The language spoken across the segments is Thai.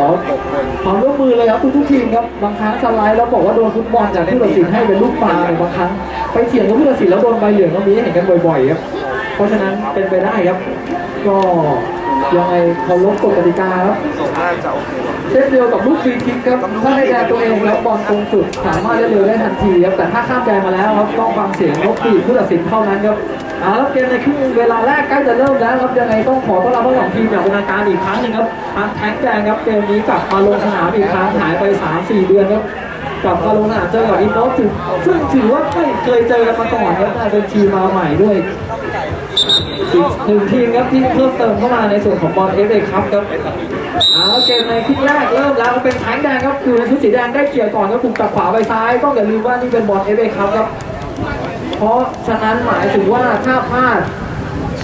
ขอความร่วมมือเลยครับทุกทุกๆทีมครับบางครั้งสไลด์แล้วบอกว่าโดนฟุตบอลจากผู้ตัดสินให้เป็นลูกปลาบางครั้งไปเถียงกับผู้ตัดสินแล้วโดนใบเหลืองก็มีเห็นกันบ่อยๆครับเพราะฉะนั้นเป็นไปได้ครับ ก็ยังไงเคารพกฎกติกาครับ เคเช่นเดียวกับลูกฟรีคิกครับถ้าให้แดนตัวเองแล้วบอลตรงจุดสามารถเล่นเร็วได้ทันทีครับแต่ถ้าข้ามแดนมาแล้วครับต้องฟังเสียงนกปีกผู้ตัดสินเท่านั้นครับเอาแล้วเกมในครึ่งเวลาแรกใกล้จะเริ่มแล้วครับยังไงต้องขอต้อนรับทั้งสองทีมอย่างเป็นทางการอีกครั้งหนึ่งครับทางแทงแดงครับเกมนี้กลับมาลงสนามอีกครั้งหายไป 3-4 เดือนครับกลับมาลงสนามเจอกับอินโนสซึ่งถือว่าไม่เคยเจอกันมาก่อนครับน่าเป็นทีมมาใหม่ด้วยอีกหนึ่งทีมครับที่เพิ่มเติมเข้ามาในส่วนของบอล FA ครับครับ เอาเกมในครึ่งแรกเริ่มแล้วเป็นแทงแดงครับอยู่ในชุดสีแดงได้เกี่ยวก่อนครับถูกตัดขวาไปซ้ายต้องอย่าลืมว่านี่เป็นบอล FA ครับครับ เพราะฉะนั้นหมายถึงว่าถ้าพลาด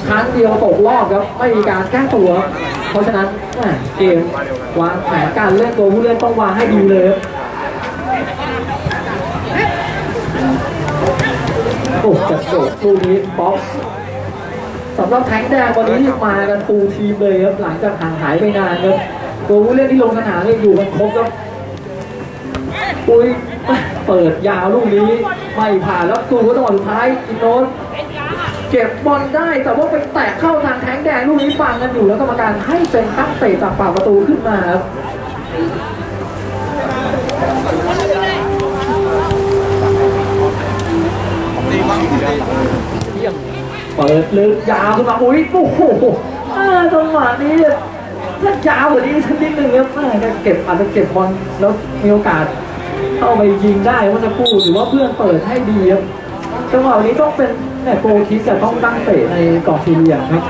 ครั้งเดียวตกรอบครับไม่มีการแก้ตัว เพราะฉะนั้นเกมวางแผนการเล่นตัวผู้เล่นต้องวางให้ดีเลยโอ้จัดโจทย์ลูกนี้ป๊อปสำหรับแทงแดงวันนี้มากันฟูทีมเลยครับหลังจากห่างหายไปนานครับ ตัวผู้เล่นที่ลงสนามเนี่ยอยู่กันครบครับปุ้ยเปิดยาวลูกนี้ไม่ผ่านแล้วตูก็จังสุดท้ายอินโนนเก็บบอลได้แต่ว่าไปแตะเข้าทางแทงแดงลูกนี้ฟังกันอยู่แล้วกรรมการให้เป็นตั้งเตะจากปากประตูขึ้นมาครับดีมากดีแล้วเยี่ยมเปิดลึกยาวขึ้นมาอุ้ยโอ้โหจังหวะนี้ ถ้ายาวกว่านี้สักนิดนึงครับแม่จะเก็บอาจจะเก็บบอลแล้วมีโอกาสเข้าไปยิงได้เมื่อสักครู่หรือว่าเพื่อนเปิดให้ดีครับจังหวะนี้ต้องเป็นแม่โกคิดจะต้องตั้งเตะในกรอบสี่เหลี่ยมครับ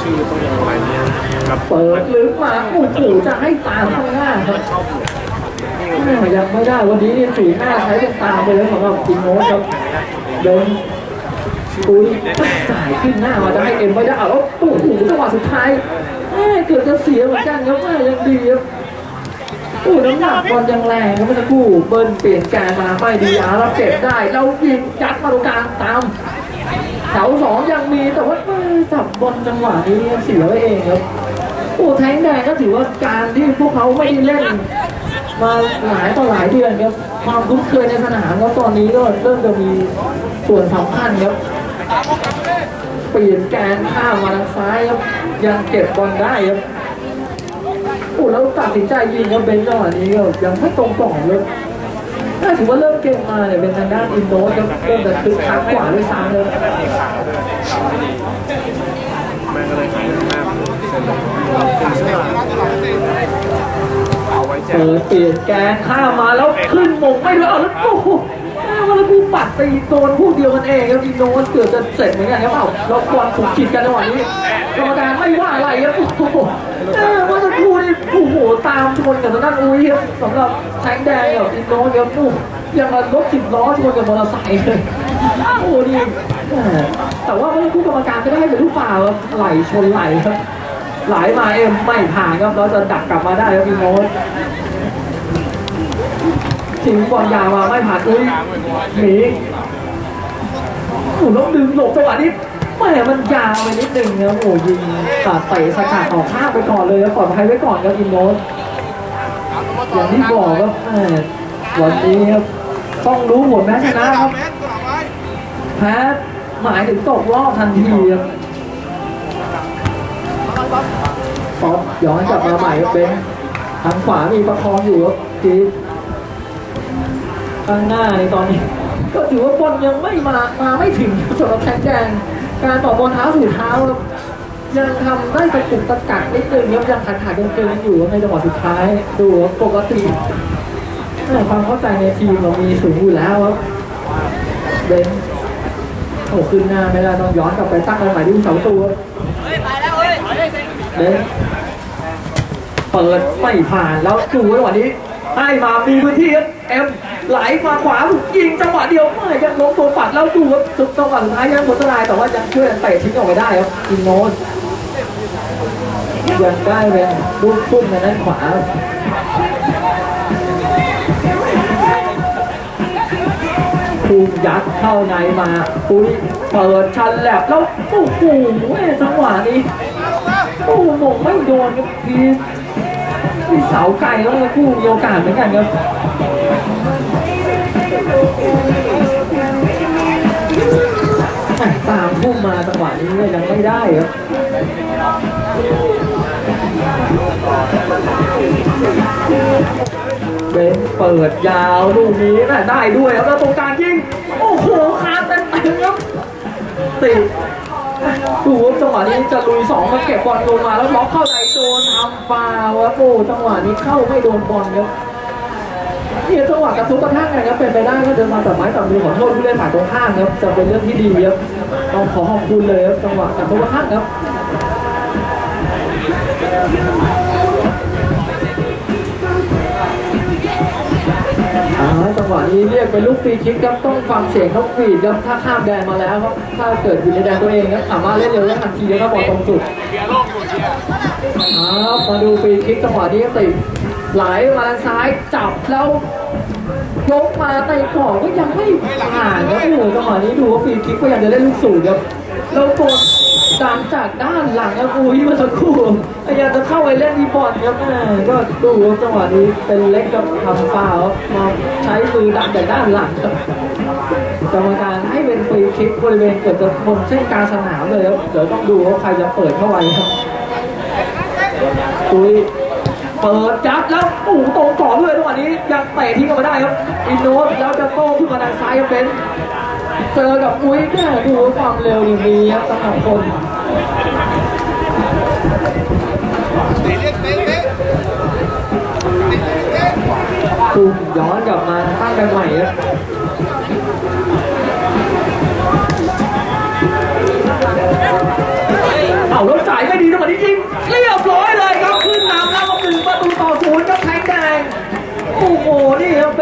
ชื่อต้องยังไงเนี่ยครับเปิดลึกมาโอ้โหจะให้ตามข้างหน้าครับแม่ยังไม่ได้วันนี้นี่สีหน้าใช้เป็นตามไปเลยสำหรับอินโนสครับเดิน อุ้ยจ่ายขึ้นหน้ามาจะให้เอ็มไม่ได้เอาแล้วโอ้โหจังหวะสุดท้ายแม่เกือบจะเสียเหมือนกันครับแม่ยังดีครับโอ้น้ำหนักบอลยังแรงครับเมื่อสักครู่เบิ้ลเปลี่ยนการมาไม่ดีอารับเก็บได้เรายิงยัดมาตรงกลางตามเสาสองยังมีแต่ว่าจับบอลจังหวะนี้เสียไว้เองครับโอ้แทงแดงก็ถือว่าการที่พวกเขาไม่เล่น มาหลายต่อหลายเดือนครับความคุ้นเคยในสนามแล้วตอนนี้ก็เริ่มจะมีส่วนสำคัญครับ เปลี่ยนแกนข้ามมาทางซ้ายครับ ยังเก็บบอลได้ครับโอ้แล้วตัดสินใจยิงครับเบนจังหวะนี้ก็ยังไม่ตรงกล่องเลยน่าถือว่าเริ่มเกมมาเนี่ยเป็นทางด้านอินโดครับเริ่มจะคึกคักกว่าด้วยซ้ำเลยแม่ก็เลยหายหน้าเส้นเลยเป็นเสื้อเอาไว้แจกเปิดเปลี่ยนแกนข้ามมาแล้วขึ้นมงไม่ด้วยเอาแล้วโอ้ ว่าแล้วกูปัดไปโดนพวกเดียวกันเองครับอินโดเกือบจะเสร็จเหมือนกันครับเอ้าแล้วบอลถูกขีดกันจังหวะนี้กรรมการไม่ว่าอะไรครับโอ้โหว่าจะกูนี่โอ้โหตามชนกับทางด้านอุ้ยครับสำหรับแทงแดงกับอินโดครับโอ้ยังกับรถสิบล้อชนกับมอเตอร์ไซค์เลยโอ้โหนี่แม่แต่ว่าเมื่อคู่กรรมการไม่ได้ให้เป็นลูกฝ่าครับไหลชนไหลครับไหลมาเอ็มไม่ผ่านครับแล้วจะดักกลับมาได้ครับอินโดถึงบอลยาวมาไม่ผ่านอุ้ยหนีโอ้ล้วดึงหลบจังหวะนี้แม่มันยาวไปนิดนึงนะโอ้ยิงตัดเตะสกัดออกข้างไปก่อนเลยแล้วปลอดภัยไว้ก่อนครับอินโนสอย่างที่บอกครับแม่วันนี้ครับต้องรู้ผลแพ้ชนะครับแพ้หมายถึงตกรอบทันทีครับป๊อปย้อนกลับมาใหม่ครับเบนทางขวามีประคองอยู่ครับกี ข้างหน้าในตอนนี้ ก็ถือว่าบอลยังไม่มามาไม่ถึงสำหรับแทงแดงการต่อบอลเท้าสู่เท้ายังทำได้ตะกุกตะกักนิดนึงครับยังขาดขาดเกินอยู่ในจังหวะสุดท้ายดูปกติความเข้าใจในทีมเรามีสูงอยู่แล้วครับเบนโอ้ขึ้นหน้าไม่ได้ต้องย้อนกลับไปตั้งกันใหม่ที่เสาตัวเบนเปิดไม่ผ่านแล้วดูจังหวะนี้ให้มามีพื้นที่เอ็ม ไหลมาขวายิงจังหวะเดียวไม่ยังล้มตัวปัดแล้วดูครับสุดจังหวะสุดท้ายยังหมดตรายแต่ว่ายังช่วยกันเตะทิ้งออกไปได้ครับอินโนสยังได้เป็นลูกพุ่งในด้านขวาพุ่งยัดเข้าในมาปุ้ยเปิดชันแลบแล้วโอ้โหแม่จังหวะนี้อ้โหมงไม่โดนครับทีที่เสาไกลแล้วคู่มีโอกาสเหมือนกันครับ ตามพุ่มมาจังหวะนี้เนี่ยยังไม่ได้ครับเบนเปิดยาวลูกนี้น่ะได้ด้วยครับแล้วตรงกลางยิงโอ้โหคาเต็มเต็มครับติดดูว่าจังหวะนี้จะลุยสองมาเก็บบอลลงมาแล้วล็อกเข้าในโดนทำฟาวครับโอ้จังหวะนี้เข้าไม่โดนบอลครับ นี่ยจังหวะกระทุกกระทั่งกันครับเป็นไปได้ก็เดินมาแต่ไม้ต่อมือขอโทษผู้เล่นฝ่ายตรงข้ามครับจะเป็นเรื่องที่ดีครับต้องขอขอบคุณเลยครับจังหวะกระทุกกระทั่งครับจังหวะนี้เรียกเป็นลูกฟรีคิกครับต้องฟังเสียงเขาฟีดครับถ้าข้ามแดนมาแล้วครับถ้าเกิดอยู่ในแดนตัวเองครับสามารถเล่นเร็วได้ทันทีแล้วก็บอลตรงจุดอ่ามาดูฟรีคิกจังหวะนี้ครับติด ไหลมาทาซ้ายจับแล้วยกมาในกรอบก็ยังไม่ผ่านครับโอ้โหจังหวะนี้ดูว่าฟรีคิกก็ยังจะเล่นลูกสูงครับแล้วกดตามจากด้านหลังครับอุ้ยมื่อสักครู่พยายามจะเข้าไปเล่นที่บอลครับแม่ก็ดูจังหวะนี้เป็นเล็กกับทำฟาวล์ครับมาใช้มือดันจากด้านหลังครับกรรมการให้เป็นฟรีคิกบริเวณเกือบจะบนเส้นกลางสนามเลยครับเดี๋ยวต้องดูว่าใครจะเปิดเข้าไปครับอุ้ย เปิดจับแล้วโอ้โหตรงต่อด้วยจังหวะนี้ยังเตะทิ้งออกมาได้ครับอินโนสแล้วจะโต้ขึ้นมาทางซ้ายครับเป็นเจอกับอุ้ยแม่ดูความเร็วนี่มีครับสำหรับคนคุมย้อนกลับมาตั้งแต่ใหม่ครับเอาแล้วจ่ายไม่ดีจังหวะนี้ยิง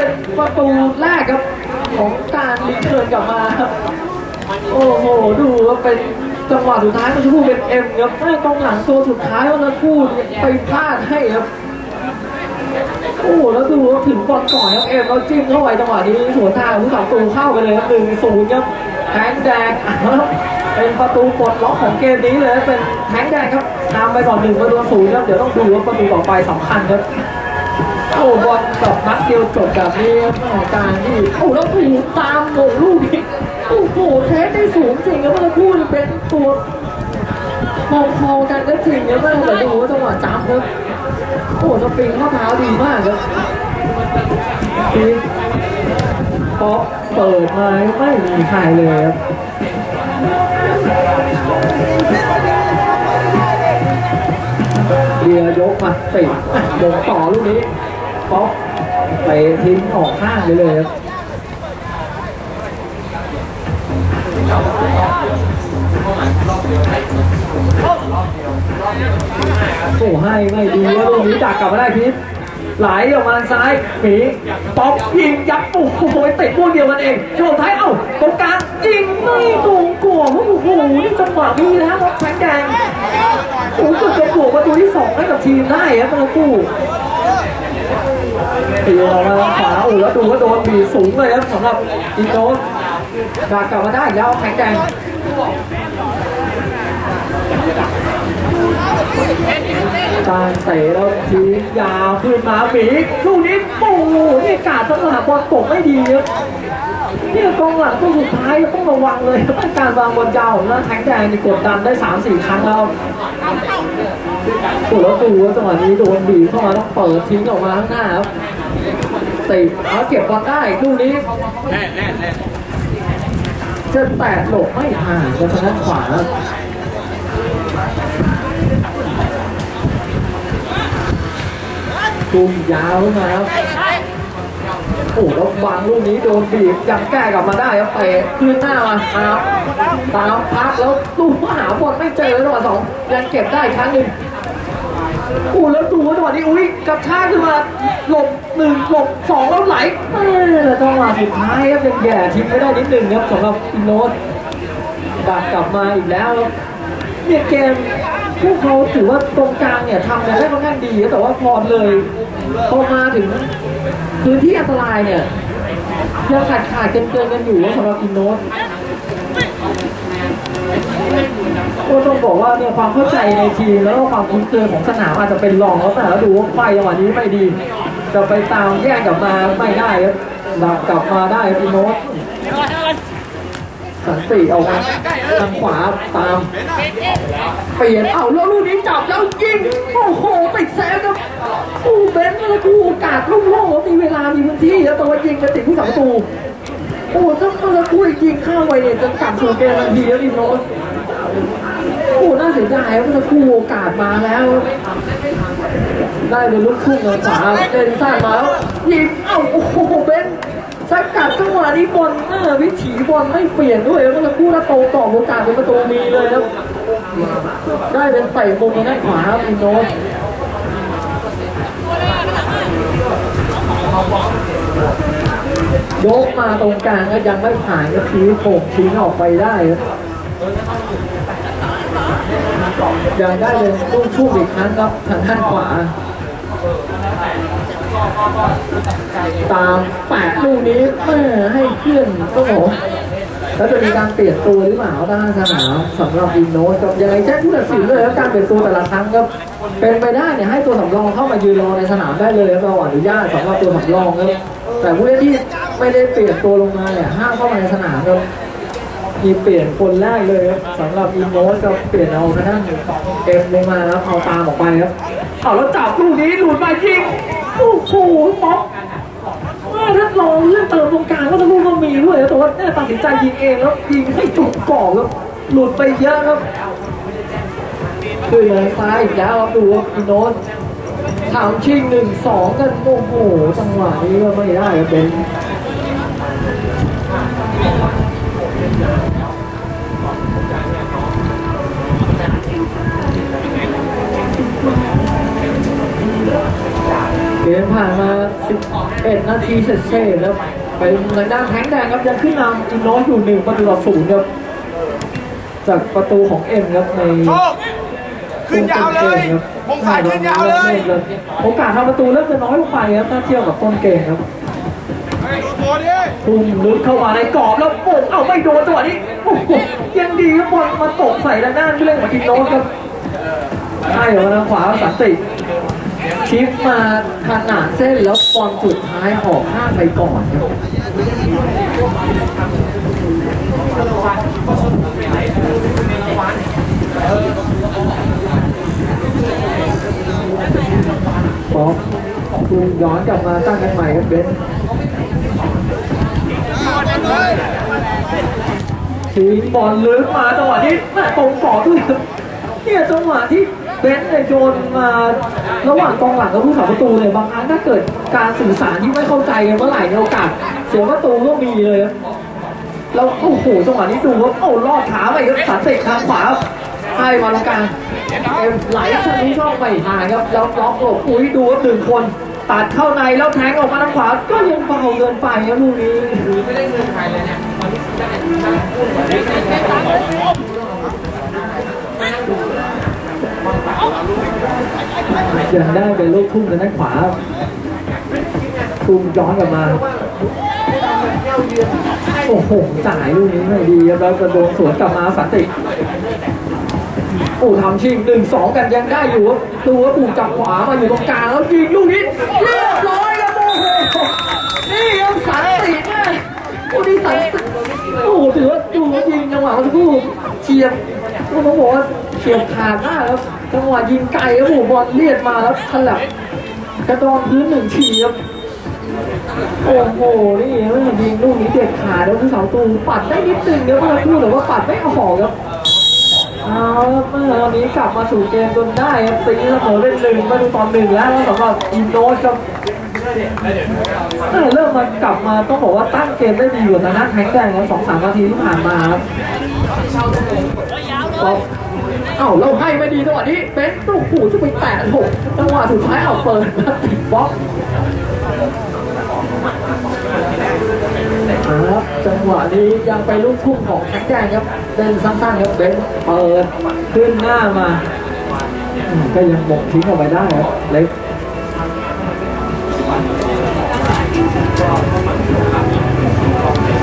เป็นประตูแรกครับของการรีเทิร์นกลับมาครับ โอ้โห ดูว่าเป็นจังหวะสุดท้ายมันชูเป็นเอ็มครับแม่กองหลังตัวสุดท้ายมันพูดไปพลาดให้ครับ โอ้โหแล้วดูว่าถึงบอลก่อนครับเอ็มแล้วจิ้มเข้าไปจังหวะนี้สวนทางผู้สองตูเข้าไปเลยครับหนึ่งศูนย์ครับแทงแดงเป็นประตูปลดล็อกของเกมนี้เลยเป็นแทงแดงครับนำไปก่อนหนึ่งประตูศูนย์ครับเดี๋ยวต้องดูว่าประตูต่อไปสำคัญครับ อ้บอลแบบนัดเดียวจบแบบนี้ครับการที่โอ้แล้วถูกตามหม่งลูกนี้โอ้โหเทสได้สูงจริงครับเมื่อกครู่นี่เป็นตัวพอๆกันก็จริงครับแม่แต่ดูว่าจังหวะจับครับโอ้สปริงข้อเท้าดีมากครับทีพอเปิดมาไม่มีใครเลยครับเรียยกมาติดลงต่อลูกนี้ ป๊อกไปทิ้งออกข้างไปเลยครับโอ้ให้ไม่ดีแล้วลูกนี้ดักกลับมาได้พิษไหลออกมาทางซ้ายหมีป๊อกยิงยัดโอ้โหติดพวกเดียวกันเองโชว์ท้ายเอ้าตรงกลางยิงไม่ตรงกลัวโอ้โหนี่จังหวะมีแล้วครับแข็งแดงโอ้โหเกือบจะบวกประตูที่สองให้กับทีมได้ครับประตู ตีออกมาทางขวาโอ้แล้วดูว่าโดนบีสูงเลยครับสำหรับอินโดนดักกลับมาได้แล้วแข็งแดงการเตะแล้วทียาวขึ้นมาหมีลูกนี้ปูนี่กาดจังหวะบอลตกไม่ดีครับนี่กองหลังตัวสุดท้ายต้องระวังเลยการวางบอลยาวนะแทงแดงนี่กดดันได้สามสี่ครั้งแล้ว โอ้แล้วดูว่าจังหวะนี้โดนบีบเข้ามาต้องเปิดทิ้งออกมาข้างหน้าครับเตะเอาเก็บบอลได้ลูกนี้แน่นแน่จะแตะหลบไม่ผ่านจะทางด้านขวาตุ้มยาวมาครับโอ้แล้ววางลูกนี้โดนบีบยังแก้กลับมาได้ครับเตะขึ้นหน้ามาครับตามพักแล้วตู้หาบอลไม่เจอจังหวะสองยังเก็บได้ครั้งหนึ่ง อู้แล้วดูว่าจังหวะนี้อุ้ยกระชากขึ้นมาหลบหนึ่งหลบสองแล้วไหลเอ้ยแล้วจังหวะสุดท้ายครับยังแย่ทิ้งไม่ได้นิดหนึ่งครับสำหรับอินโนสดักกลับมาอีกแล้วครับเนี่ยเกมพวกเขาถือว่าตรงกลางเนี่ยทำได้ค่อนข้างดีแต่ว่าพอเลยพอมาถึงพื้นที่อันตรายเนี่ยยังขาดขาดเกินเกินกันอยู่สำหรับอินโนส ก็ต้องบอกว่าเนี่ยความเข้าใจในทีมแล้วก็ความคุ้นเคยของสนามอาจจะเป็นรองแล้วแต่แล้วดูว่าไฟจังหวะนี้ไม่ดี จะไปตามแย่งกลับมาไม่ได้ครับหลับกลับมาได้พี่โน้ตสันติเอาทางขวาตามเปลี่ยนเอาแล้วลูกนี้จับแล้วยิงโอ้โหติดแซงครับโอ้เบนแล้วกูโอกาสลูกโล่มีเวลามีพื้นที่แล้วแต่ว่ายิงไปติดผู้สังประตูโอ้ถ้าเมื่อกู้ยิงเข้าไปเนี่ยจะกลับสู่เกมทันทีแล้วดิโนต โอ้น่าเสียดายเมื่อกู้โอกาสมาแล้ว ได้เป็นลูกทุ่งเลยขวาเล่นสั้นมาแล้วยิงเอ้าโอ้โหเบนซ์สกัดจังหวะนี้บอลเออวิถีบอลไม่เปลี่ยนด้วยเมื่อกู้แล้วโตต่อโอกาสเป็นประตูมีเลยครับได้เป็นเตะมุมทางด้านขวาครับดิโนตยกมาตรงกลางก็ยังไม่ผ่านก็ทีโป่งทิ้งออกไปได้ครับ ยังได้เป็นลูกทุ่อีกครั้งครับทางด้านขวา ตามแปะลูกนี้แม่ให้เพื่อนต้องบอกแล้วจะมีการเปลี่ยนตัวหรือเปล่าด้านสนามสำหรับอินโนสครับยังไงแจ้งผู้ตัดสินเลยแล้วการเปลี่ยนตัวแต่ละครั้งครับเป็นไปได้เนี่ยให้ตัวสำรองเข้ามายืนรอในสนามได้เลยครับเราอนุญาตสำหรับตัวสำรองครับแต่ผู้เล่นที่ไม่ได้เปลี่ยนตัวลงมาเนี่ยห้ามเข้ามาในสนามครับ มีเปลี่ยนคนแรกเลยครับสำหรับอินโนสกับเปลี่ยนเอาทางด้นเอ็มลงมาครับเอาตามออกไปครับเอาแล้วจับลูกนี้หลุดมายิงโอ้โหป๊อกว่าถ้าลองเรื่องเติมตรงกลางก็จะรู้ว่ามีด้วยแต่ว่าเนี่ยตัดสินใจยิงเองแล้วยิงให้จุกกรอบแล้วหลุดไปเยอะครับคือเลยซ้ายอีกแล้วครับดูว่าพี่โน้ตถามชิงหนึ่งสองกันโอ้โหจังหวะนี้ก็ไม่ได้ครับเป็น เกมผ่านมา 11 นาทีเสร็จๆแล้วไปทางด้านแทงแดงครับยังขึ้นนำอินโนสอยู่หนึ่งประตูต่อศูนย์ครับจากประตูของเอ็มครับในโชคขึ้นยาวเลยมงสายขึ้นยาวเลย โอกาสทำประตูเริ่มจะน้อยลงไปครับถ้าเทียบกับต้นเกมครับโอ้ดิทุ่มลึกเข้ามาในกรอบแล้วโป่งเอ้าไม่โดนจังหวะนี้โอ้โหยังดีครับบอลมาตกใส่ด้านหน้าผู้เล่นของอินโนสครับให้ออกมาทางขวาสันติ ชิปมาขนาดเส้นแล้วบอลสุดท้ายออกข้างไปก่อนครับป๊อปคุณย้อนกลับมาตั้งกันใหม่ครับเบนซ์ทีมบอลลึกมาจังหวะนี้แม่ตรงกรอบด้วยครับเนี่ยจังหวะที่เบนซ์เนี่ยโยนมา ระหว่างกองหลังกับผู้รักษาประตูเนี่ยบางครั้งถ้าเกิดการสื่อสารที่ไม่เข้าใจกันเมื่อไหร่ในโอกาสเสียประตูก็มีเลยครับแล้วโอ้โหจังหวะนี้ดูว่าโอ้ลอดขาไปครับสันติทางขวาให้มาตรงกางเอ็มไหลทะลุช่องไปหาครับแล้วล็อกหลบอุ้ยดูว่าหนึ่งคนตัดเข้าในแล้วแทงออกมาทางขวาก็ยังเบาเกินไปครับลูกนี้ไม่ได้เงินใครเลยเนี่ย ยังได้เป็นลูกทุ่งทางด้านขวาทุ่มย้อนกลับมา โอ้โหจ่ายลูกนี้ไม่ดีแล้วกระโดดสวนกลับมาสันติโอ้ทำชิงหนึ่งสองกันยังได้อยู่ครับดูว่าถูกจับขวามาอยู่ตรงกลางแล้วยิงลูกนี้เรียบร้อยครับโอ้โหนี่ครับสันติแม่โอ้นี่สันติโอ้โหถือว่าดูว่ายิงจังหวะเมื่อสักครู่เฉียบต้องบอกว่าเฉียบขาดมากครับ จังหวะยิงไกลครับโอ้โหบอลเลียดมาแล้วสลับกระดอนพื้นหนึ่งทีครับโอ้โห นี่เมื่อยิงลูกนี้เด็ดขาดแล้วผู้รักษาประตูปัดได้นิดนึงครับเมื่อสักครู่แต่ว่าปัดไม่ออกครับเอาเมื่อวันนี้กลับมาสู่เกมจนได้ครับตีเสมอเป็นหนึ่งประตูต่อหนึ่งแล้วสำหรับอินโนสครับเริ่มมากลับมาต้องบอกว่าตั้งเกมได้ดีกว่าทางด้านแทงแดงครับสองสามนาทีที่ผ่านมาครับ อปเอ้าเราให้ไม่ดีจังหวะนี้เป็นตู้หูจะไปแตะหกจังหวะสุดท้ายเอาเปิดมาติดบล็อกครับจังหวะนี้ยังไปลูกทุ่งของแทงแดงครับเดินสั้นๆครับเบนเปิดขึ้นหน้ามา ก็ยังบกทิ้งออกไปได้ครับเล็ก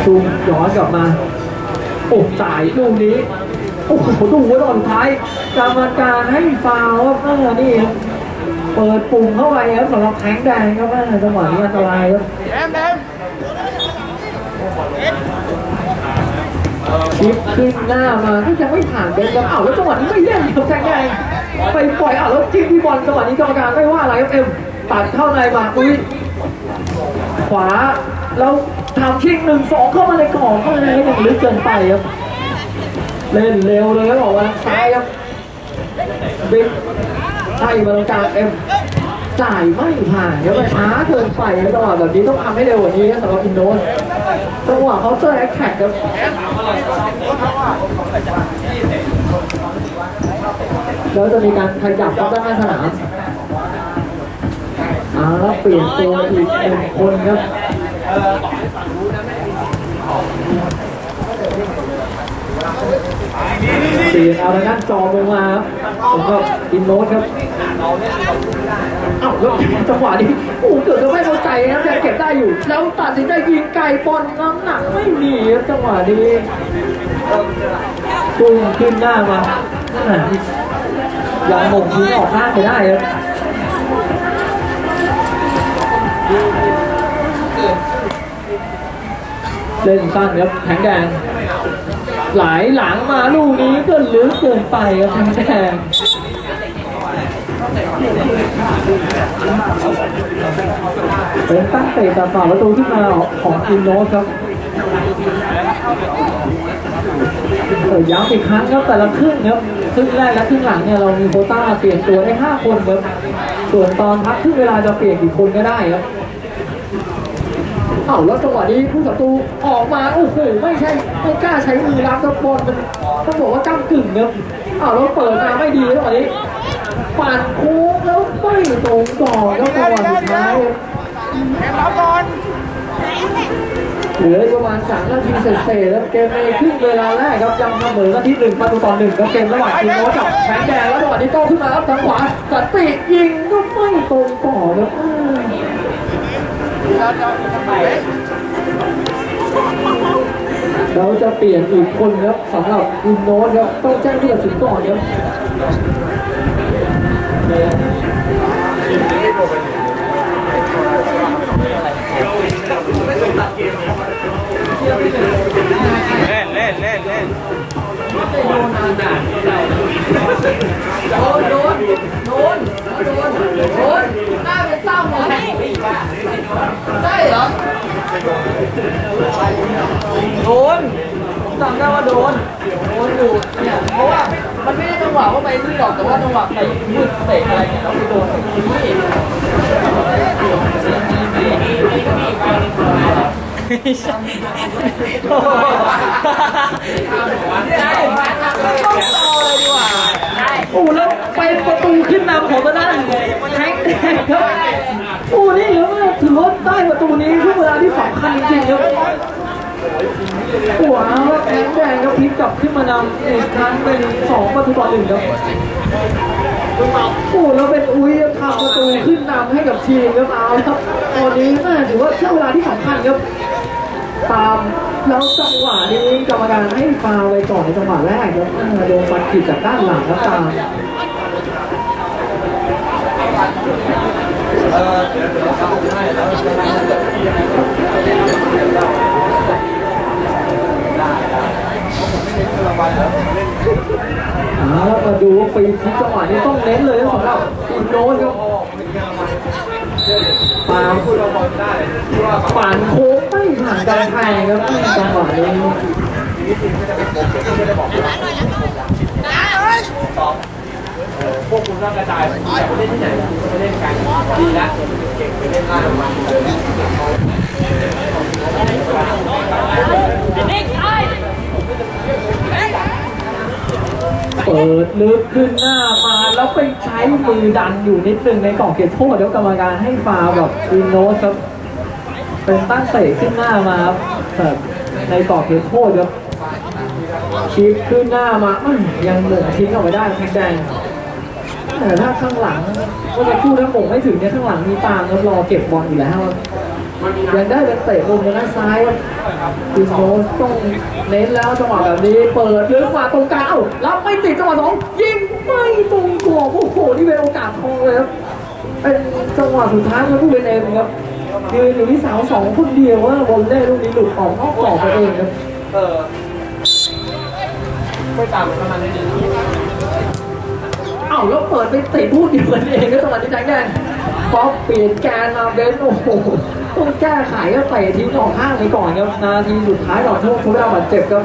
ซูมย้อนกลับมาโอ้จ่ายลูกนี้ โอ้โหดูว่าตอนท้ายกรรมการให้ฟาวล์ครับเออนี่ครับเปิดปุ่มเข้าไปครับสำหรับแทงแดงครับแม่จังหวะนี้อันตรายครับแอมแอมชิปขึ้นหน้ามาก็ยังไม่ผ่านเป็นครับอ้าวแล้วจังหวะนี้ไม่เล่นครับแทงแดงไปปล่อยอ้าวแล้วจิ้มที่บอลจังหวะนี้กรรมการไม่ว่าอะไรครับเอ็มตัดเข้าในมาอุ้ยขวาแล้วทำชิงหนึ่งสองเข้ามาในกรอบเข้ามาในยังลึกเกินไปครับ เล่นเร็วเลยครับออกมาทางซ้ายครับบิ๊กให้มาตรงกลางเอ็มจ่ายไม่ผ่านครับช้าเกินไปครับจังหวะแบบนี้ต้องทำให้เร็วกว่านี้สำหรับอินโดนจังหวะเขาเจอแอคแท็กครับแล้วจะมีการขยับเข้าด้านสนามอ่าแล้วเปลี่ยนตัวอีกหนึ่งคนครับ เปลี่เอาแล้วนั่นจอมลงมาครับผมก็อินโนตครับเอ้าแล้วจังหวะนี้โอ้โหเกิดจะไม่เข้าใจนะครับแต่เก็บได้อยู่ แล้วตัดสินใจยิงไก่บอลน้ำหนักไม่มีครับจังหวะนี้ตุ้งขึ้นหน้ามาหม่ยังหมงทิ้งออกข้างไปได้ครับเล่นสั้นครับแข็งแดง ไหลหลังมาลูกนี้ก็ลึกเกินไปครับทั้งแดงเป็นตั้งเตะต่อประตูขึ้นมาของอินโนสครับเออย้ำอีกครั้งครับแต่ละครึ่งครับครึ่งแรกและครึ่งหลังเนี่ยเรามีโคต้าเปลี่ยนตัวได้ 5 คนครับส่วนตอนพักครึ่งเวลาจะเปลี่ยนกี่คนก็ได้ครับ เอ้าแล้วจังหวะนี้ผู้ศัตรูออกมาโอ้โหไม่ใช่ไม่กล้าใช้มือรับกับบอลมันต้องบอกว่าก้ากึ่งครับเอ้าแล้วเปิดมาไม่ดีแล้วจังหวะนี้ปั่นโค้งแล้วไม่ตรงต่อแล้วจังหวะสุดท้ายแอมรับก่อนเหลือประมาณ3นาทีเศษๆแล้วเกมในครึ่งเวลาแรกครับยังเสมอกันที่หนึ่งประตูต่อหนึ่งครับเกมระหว่างอินโนสกับแทงแดงแล้วจังหวะนี้โต้ขึ้นมาครับทางขวาสันติยิงก็ไม่ตรงต่อครับอ้ว เราจะเปลี่ยนอีกคนครับสำหรับอินโนสครับต้องแจ้งผู้ตัดสินก่อนครับเล่นเล่นเล่นเล่นโดนโดนโดนโด นโดนหน้าเป็นตั้มเลยได้เหรอโดนจำได้ว่าโดนโดนอยู่เนี่ยเพราะว่ามันไม่ได้จังหวะว่าไปนี่หรอกแต่ว่าจังหวะไปมืดเตะอะไรเนี่ยแล้วไปโดนนี่โอ้แล้วไป ประตูขึ้นนำของตัวนั้นแทงแดงครับโอ้นี่แล้วถือว่าได้ประตูนี้ช่วงเวลาที่สำคัญจริงครับว้าวแล้วแทงแดงครับพลิกกลับขึ้นมานำอีกครั้งเป็นสองประตูต่อหนึ่งครับโอ้แล้วเป็นอุ้ยทำประตูขึ้นนำให้กับทีมครับเอาครับตอนนี้น่าถือว่าช่วงเวลาที่สำคัญครับตามแล้วจังหวะนี้กรรมการให้ฟาวล์ไปก่อนในจังหวะแรกครับโดนฟันผิดจากด้านหลังครับตาม เอาละมาดูฟรีคิกจังหวะนี้ต้องเน้นเลยนะสำหรับอินโดนครับตามปั่นโค้งไม่ผ่านกำแพงครับจังหวะนี้ พวกคุณกระจายไปเล่นที่ไหนไปเล่นกันดีละเก่งไปเล่นล่ามันเปิดลึกขึ้นหน้ามาแล้วไปใช้มือดันอยู่นิดนึงในกล่องเก็บโทษเดี๋ยวกรรมการให้ฟาวแบบอินโนสครับเป็นตั้งเตะขึ้นหน้ามาครับในกรอบเขตโทษครับชีพขึ้นหน้ามาอยังหม่งทิ้งออกไปได้แทงแดง แต่ถ้าข้างหลังก็จะคู่ถ้าหม่งไม่ถึงเนี่ยข้างหลังมีตามครับรอเก็บบอลอยู่แล้วยังได้เป็นเตะมุมด้านซ้ายครับอิโนต้องเน้นแล้วจังหวะแบบนี้เปิดลึกมาตรงกลางรับไม่ติดจังหวะสองยิงไม่ตรงกรอบโอ้โหนี่เป็นโอกาสทองเลยครับเป็นจังหวะสุดท้ายของผู้เป็นเอ็มครับยืนอยู่ที่เสาสองคนเดียวว่าบอลเล่ลูกนี้หลุดออกนอกกรอบไปเองครับเออไม่ตามประมาณนี้าแล้วเปิดไปติดพูดเดียวกันเองก็จังหวะที่แดงแดงป๊อปเปลี่ยนแกนมาเบนโอ้โหต้องแก้ไขก็เตะทิ้งออกข้างไปก่อนครับนาทีสุดท้ายก่อนช่วงทุกเวลาบาดเจ็บครับ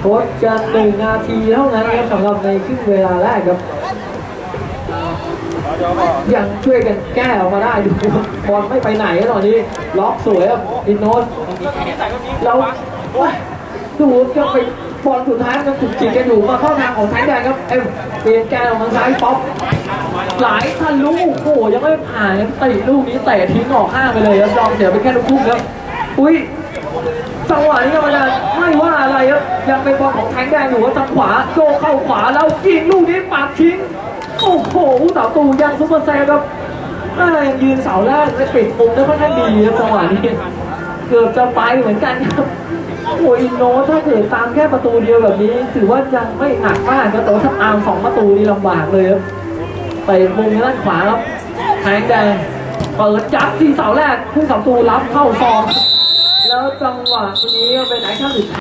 โค้ชกันหนึ่งนาทีเท่านั้นครับสำหรับในครึ่งเวลาแรกครับ ยังช่วยกันแก้ออกมาได้ดูบอลไม่ไปไหนตอนนี้ล็อกสวยครับอินโนสแล้วดูจะไป บอลสุดท้ายมันถูกจิกันอยู่มาเข้าทางของไทยแดงครับเอ็มเปลี่ยนแกนออกทางซ้ายป๊อปหลายทันลูกโอ้โหยังไม่ผ่านตะลูกนี้เตะทิ้งออกข้างไปเลยครับยอมเสียไปแค่ลูกทุ่ครับอุ้ยจังหวะนี้กรรมการไม่ว่าอะไรครับยังเป็นบอลของไทยแดงอยู่ว่าทางขวาโยกเข้าขวาแล้วยิงลูกนี้ปัดทิ้งโอ้โหผู้สาวตูยังซุปเปอร์แซงครับอ่ายังยืนเสาแรกและปิดมุมได้ค่อนข้างดีครับจังหวะนี้เกือบจะไปเหมือนกันครับ โอ้ยอินโนถ้าเกิดตามแค่ประตูเดียวแบบนี้ ถือว่ายังไม่หนักมากครับแต่ว่าถ้าตามสองประตูนี่ลำบากเลยครับไปมุมด้านขวาครับแทงแดงเปิดจับที่เสาแรกผู้สองตูรับเข้าซองแล้วจังหวะนี้เป็นไหนข้างสุด